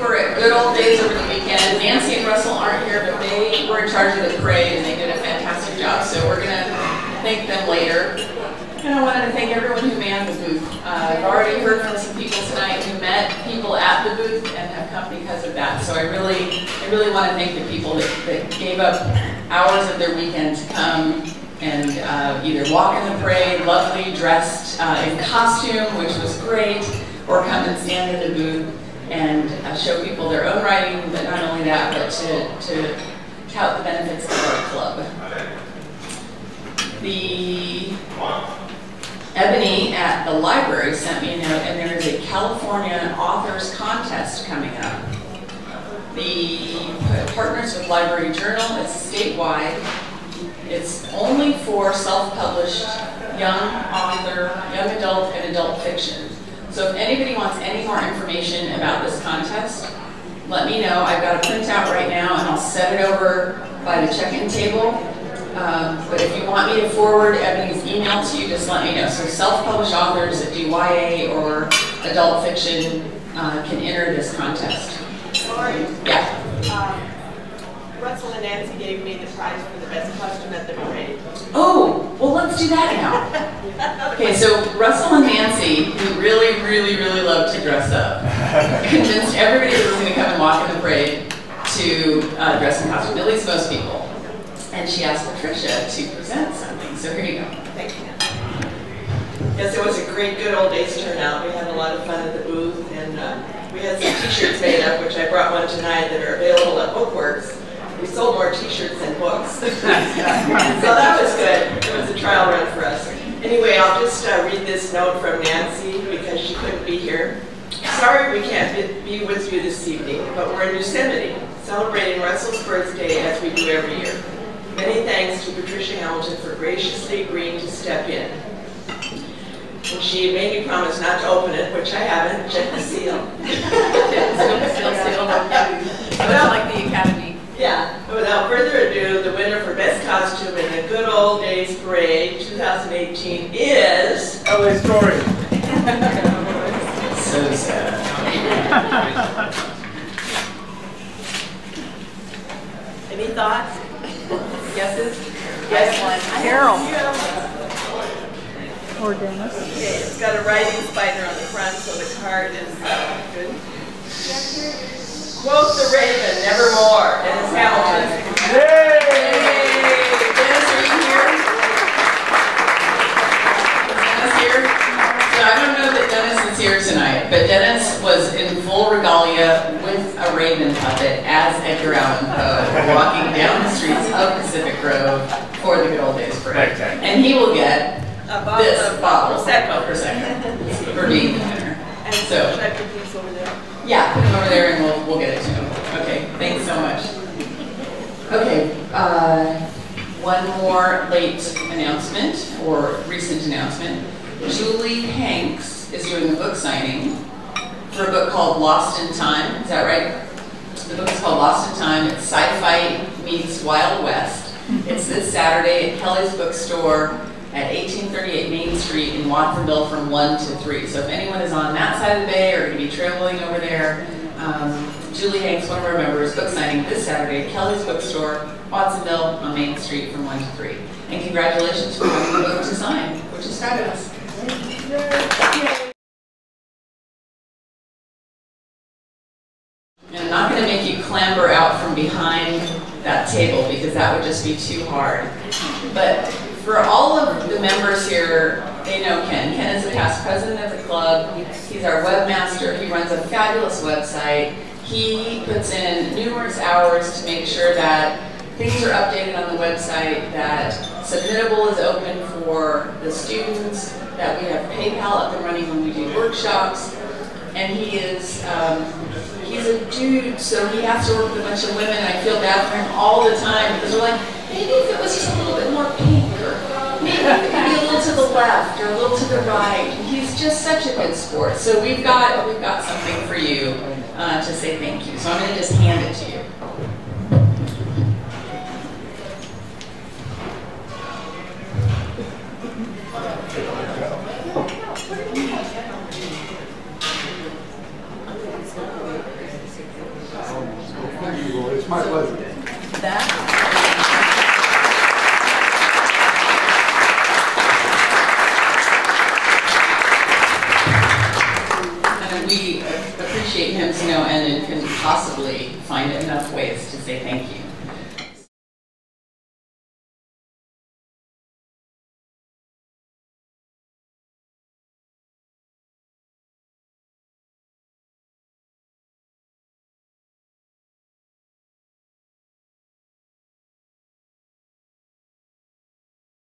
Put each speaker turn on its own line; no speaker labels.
were at Good Old Days over the weekend. Nancy and Russell aren't here, but they were in charge of the parade and they did a fantastic job. So we're going to thank them later. And I wanted to thank everyone who manned the booth. Uh, I've already heard from some people tonight who met people at the booth and have come because of that. So I really, I really want to thank the people that, that gave up hours of their weekend to come and uh, either walk in the parade, lovely dressed uh, in costume, which was great, or come and stand in the booth and uh, show people their own writing, but not only that, but to, to tout the benefits of our club. The Ebony at the library sent me a note, and there is a California authors contest coming up. The Partners with Library Journal is statewide. It's only for self-published young author, young adult, and adult fiction. So if anybody wants any more information about this contest, let me know. I've got a printout right now, and I'll set it over by the check-in table. Um, but if you want me to forward Ebony's email to you, just let me know. So self-published authors that do YA or adult fiction uh, can enter this contest.
Sorry.
Yeah.
Um, Russell and Nancy gave me the prize for the best question at the parade.
Oh, well, let's do that now. Okay, so Russell and Nancy, who really, really, really love to dress up, convinced everybody that was going to come and walk in the parade to uh, dress in costume, at least most people. And she asked Patricia to present something. So here you go.
Thank you. Yes, it was a great, good old days turnout. We had a lot of fun at the booth, and uh, we had some T-shirts made up, which I brought one tonight that are available at Bookworks. We sold more T-shirts than books, so that was good. It was a trial run for us. Anyway, I'll just uh, read this note from Nancy because she couldn't be here. Sorry we can't be with you this evening, but we're in Yosemite, celebrating Russell's birthday as we do every year. Many thanks to Patricia Hamilton for graciously agreeing to step in. And she made me promise not to open it, which I haven't. Check the seal.
Still, still, still,
Well,
like the Academy.
yeah, without further ado, the winner for Best Costume in the Good Old Days Parade 2018 is...
LA Story.
So sad.
Any thoughts? Guesses?
Yes,
one.
Carol. Or Dennis.
Okay, it's got a writing spider on the front, so the card is uh, good. Quote the Raven, nevermore.
Tonight, but Dennis was in full regalia with a raven puppet as Edgar Allan Poe walking down the streets of Pacific Grove for the good old days parade.
Okay.
And he will get
A bottle
this
of
bottle
Prosecco.
Prosecco for being the winner.
And
So-
should I put these over there?
Yeah, put him over there and we'll, we'll get it to him. Okay, thanks so much. Okay, uh, one more late announcement or recent announcement. Julie Hanks is doing a book signing for a book called Lost in Time. Is that right? The book is called Lost in Time. It's sci-fi meets Wild West. It's this Saturday at Kelly's Bookstore at 1838 Main Street in Watsonville from 1 to 3. So if anyone is on that side of the bay or going to be traveling over there, um, Julie Hanks, one of our members, book signing this Saturday at Kelly's Bookstore, Watsonville on Main Street from 1 to 3. And congratulations for having the book to sign, which is fabulous. I'm not going to make you clamber out from behind that table because that would just be too hard. But for all of the members here, they know Ken. Ken is the past president of the club. He's our webmaster. He runs a fabulous website. He puts in numerous hours to make sure that things are updated on the website, that Submittable is open for the students, that we have PayPal up and running when we do workshops. And he is, um, he's a dude, so he has to work with a bunch of women. I feel bad for him all the time because we're like, maybe if it was just a little bit more pink, or maybe it could be a little to the left or a little to the right. He's just such a good sport. So we've got we've got something for you uh, to say thank you. So I'm going to just hand it to you. Find enough ways to say thank you.